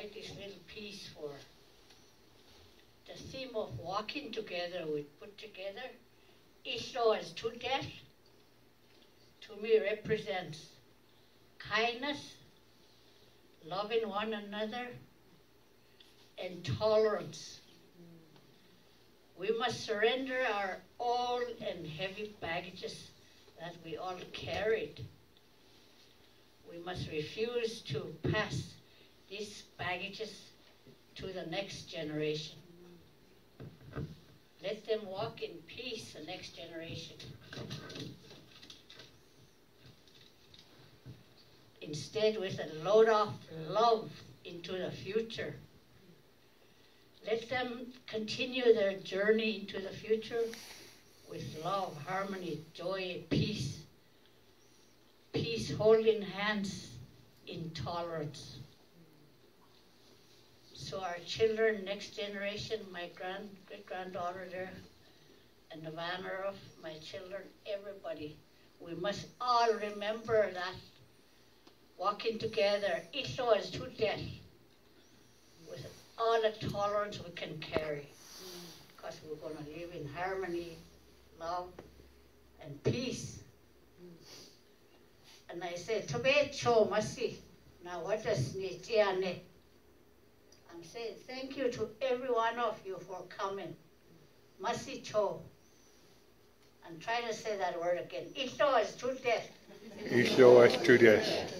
write this little piece for the theme of walking together we put together. Ilhoh uztoodelh to me represents kindness, loving one another, and tolerance. We must surrender our old and heavy baggages that we all carried. We must refuse to pass baggages to the next generation. Let them walk in peace, the next generation. Instead, with a load of love into the future. Let them continue their journey into the future with love, harmony, joy, peace. Peace holding hands in tolerance. So our children, next generation, my grand great granddaughter there, and the banner of my children, everybody, we must all remember that walking together, each is to death, with all the tolerance we can carry, because we're going to live in harmony, love, and peace. And I said, Tobe cho masi. Now what does Nitiane? I'm saying thank you to every one of you for coming. Masi cho. And try to say that word again. Ilhoh uztoodelh. Ito is to death.